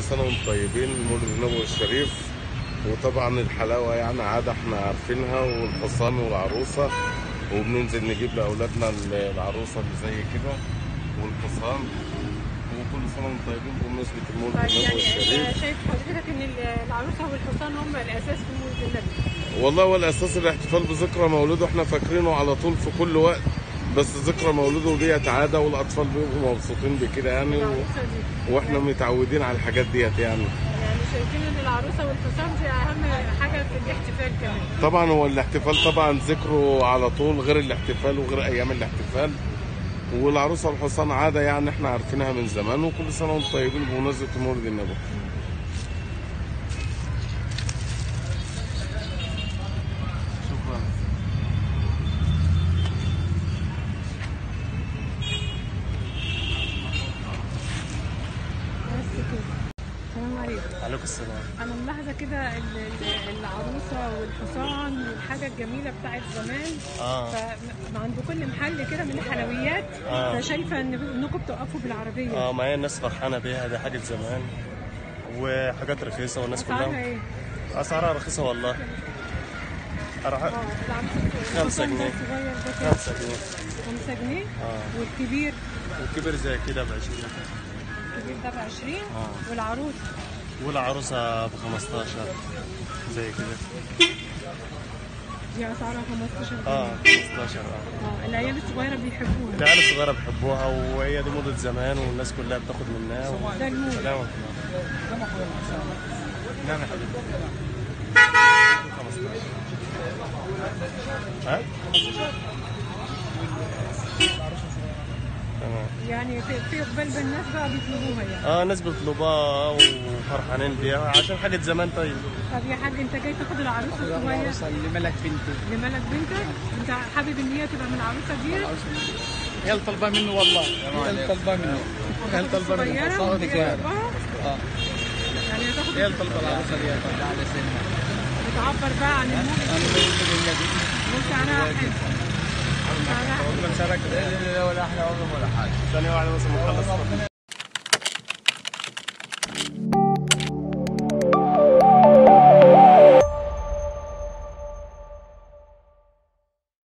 كل سنة وأنتم طيبين مولد النبوي الشريف. وطبعا الحلاوة يعني عادة إحنا عارفينها والحصان والعروسة. وبننزل نجيب لأولادنا العروسة اللي زي كده والحصان وكل سنة وأنتم طيبين بمناسبة المولد طيب النبوي يعني الشريف. انت شايف حضرتك إن العروسة والحصان هم الأساس في مولد النبي والله هو الأساس الاحتفال بذكرى مولده إحنا فاكرينه على طول في كل وقت. بس ذكرى مولده ديت عاده والأطفال بيبقوا مبسوطين بكده يعني و... وإحنا متعودين على الحاجات ديت يعني. يعني شايفين إن العروسة والحصان دي أهم حاجة في الاحتفال كمان. طبعا هو الاحتفال طبعا ذكره على طول غير الاحتفال وغير أيام الاحتفال. والعروسة والحصان عادة يعني إحنا عارفينها من زمان وكل سنة وأنتم طيبين بمناسبة مولد النبي. عليكم عليكم السلام. أنا ملاحظة كده ال- ال- العروسة والحصان والحاجة الجميلة بتاعت زمان. آه. فعند كل محل كده من الحلويات آه. فشايفة إن إنكم بتوقفوا بالعربية. آه ما هي الناس فرحانة بيها دي حاجة زمان. وحاجات رخيصة والناس أسعارها كلها إيه؟ أسعارها رخيصة والله. أرح... العروسة خمسة جنيه. خمسة جنيه. 5 جنيه؟ آه. والكبير؟ والكبير زي كده ب 20 الكبير ده ب 20 آه. والعروس؟ والعروسه ب 15 زي كده. دي اسعارها 15 جنيه آه 15 آه. آه العيال الصغيرة بيحبوها. العيال الصغيرة بيحبوها وهي دي موضه زمان والناس كلها بتاخد منها. و... ده المول سلام نعم يا حبيبي يعني في في إقبال بالناس بقى بيطلبوها يعني. آه ناس بيطلبوها وفرحانين بيها. عشان حاجة زمان طيب. طب يا حاج أنت جاي تاخد العروسة الصغيره اللي ملك بنتي لملك بنتك؟ أنت حابب إن هي تبقى من العروسة دي؟ هي اللي طالبه منه والله. هي اللي طالبه منه. هي اللي طالبه منه. يعني تحبها؟ آه. يعني هتاخد هي اللي طالبه العروسة دي على سنها. بتعبر بقى عن المولد أنا وسعرها حلو من سرك ولا أحلى ولا حاجة ثانية واحدة بس ما نخلص